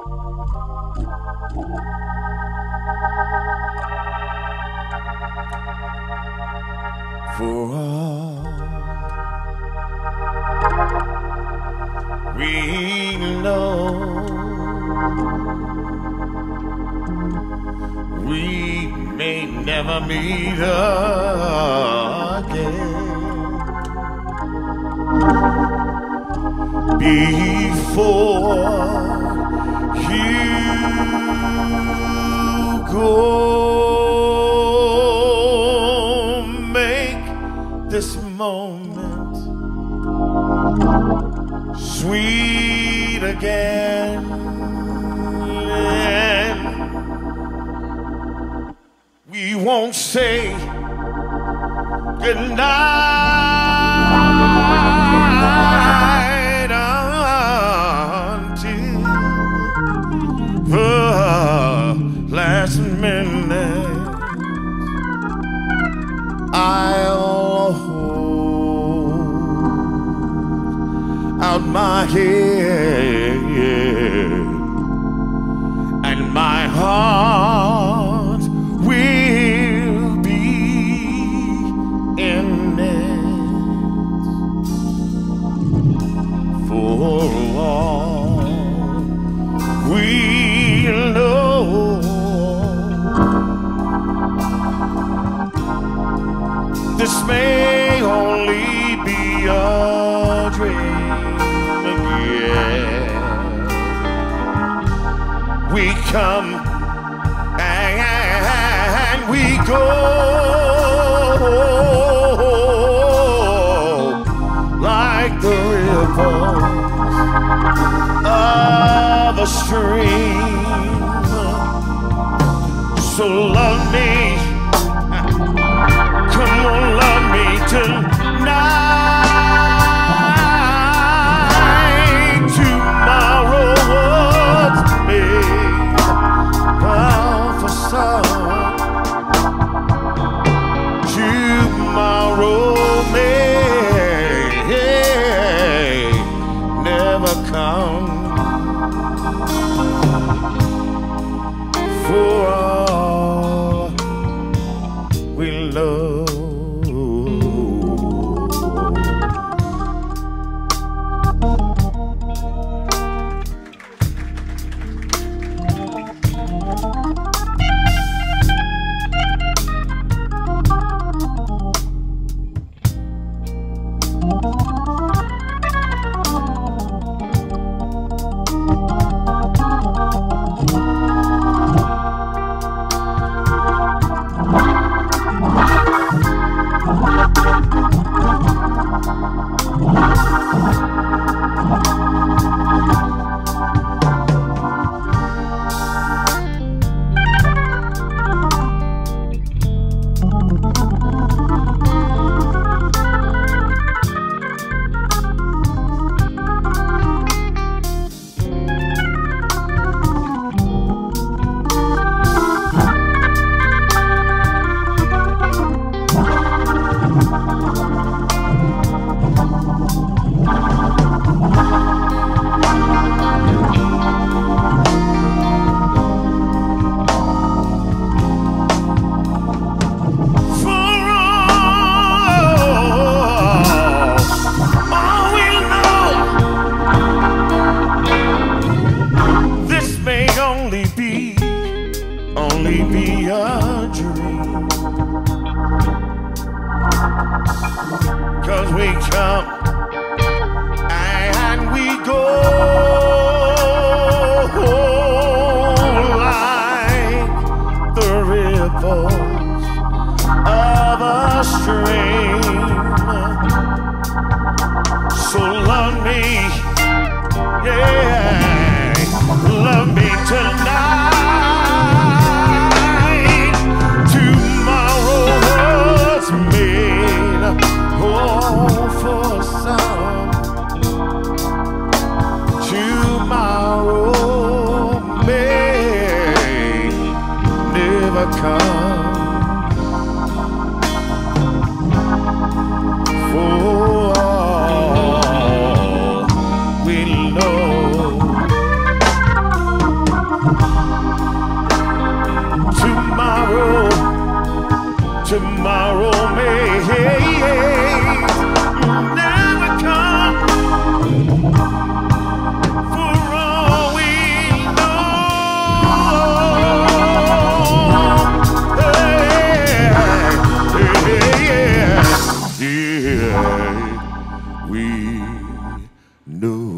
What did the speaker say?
For all we know, we may never meet again. Before you go, make this moment sweet again. We won't say goodnight I'll hold out my head This may only be a dream again. We come and we go like the rivers come and we go like the rivers of a stream. So love me, yeah, love me tonight. No.